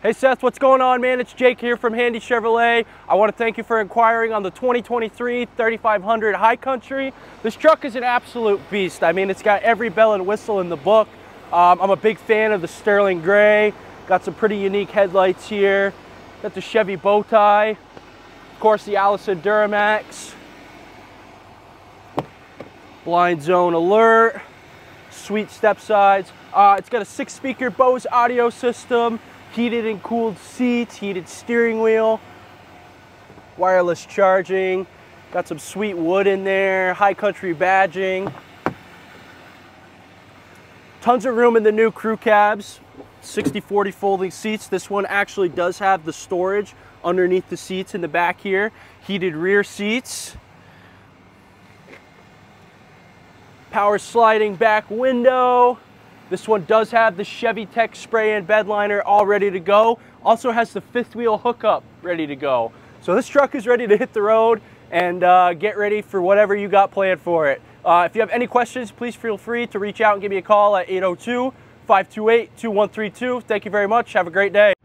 Hey Seth, what's going on man? It's Jake here from Handy Chevrolet. I want to thank you for inquiring on the 2023 3500 High Country. This truck is an absolute beast. I mean, it's got every bell and whistle in the book. Um, I'm a big fan of the Sterling Gray. Got some pretty unique headlights here. Got the Chevy bow tie. Of course, the Allison Duramax. Blind zone alert. Sweet step sides. Uh, it's got a six speaker Bose audio system heated and cooled seats, heated steering wheel, wireless charging, got some sweet wood in there, high country badging. Tons of room in the new crew cabs, 60-40 folding seats. This one actually does have the storage underneath the seats in the back here. Heated rear seats. Power sliding back window. This one does have the Chevytec spray and bed liner all ready to go. Also has the fifth wheel hookup ready to go. So this truck is ready to hit the road and uh, get ready for whatever you got planned for it. Uh, if you have any questions, please feel free to reach out and give me a call at 802 528 2132. Thank you very much. Have a great day.